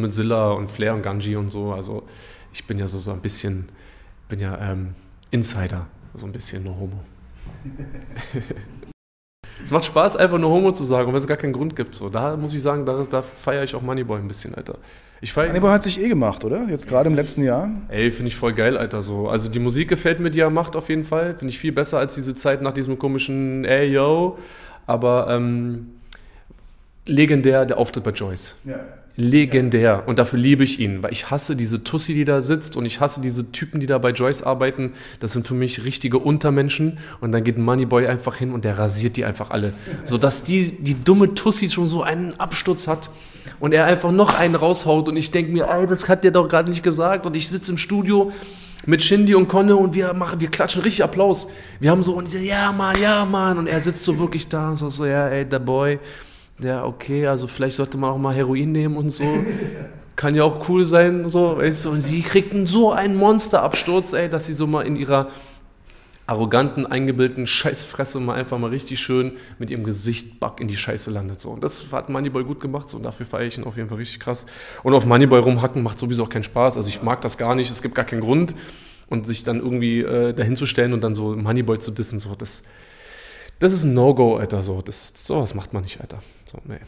mit Zilla und Flair und Ganji und so. Also ich bin ja so, so ein bisschen, bin ja ähm, Insider, so ein bisschen no homo. es macht Spaß, einfach nur Homo zu sagen, wenn es gar keinen Grund gibt. So, da muss ich sagen, da, da feiere ich auch Moneyboy ein bisschen, Alter. Ich Moneyboy hat sich eh gemacht, oder? Jetzt gerade im letzten Jahr. Ey, finde ich voll geil, Alter. So. Also die Musik gefällt mir, die er macht auf jeden Fall. Finde ich viel besser als diese Zeit nach diesem komischen Ey, yo. Aber ähm, legendär der Auftritt bei Joyce. Ja. Legendär. Und dafür liebe ich ihn, weil ich hasse diese Tussi, die da sitzt und ich hasse diese Typen, die da bei Joyce arbeiten. Das sind für mich richtige Untermenschen. Und dann geht Moneyboy einfach hin und der rasiert die einfach alle. Sodass die, die dumme Tussi schon so einen Absturz hat und er einfach noch einen raushaut. Und ich denke mir, ey, das hat der doch gerade nicht gesagt. Und ich sitze im Studio mit Shindy und Conne und wir machen, wir klatschen richtig Applaus. Wir haben so, und ja, Mann, ja, Mann. Und er sitzt so wirklich da und so, so ja, ey, der Boy ja, okay, also vielleicht sollte man auch mal Heroin nehmen und so. Kann ja auch cool sein so. Weißt du? Und sie kriegten so einen Monsterabsturz, ey, dass sie so mal in ihrer arroganten, eingebildeten Scheißfresse mal einfach mal richtig schön mit ihrem Gesicht back in die Scheiße landet. So. Und das hat Moneyboy gut gemacht so, und dafür feiere ich ihn auf jeden Fall richtig krass. Und auf Moneyboy rumhacken macht sowieso auch keinen Spaß. Also ich mag das gar nicht, es gibt gar keinen Grund. Und sich dann irgendwie äh, dahin zu stellen und dann so Moneyboy zu dissen, so, das, das ist ein No-Go, Alter. So, das, sowas macht man nicht, Alter. So, nee.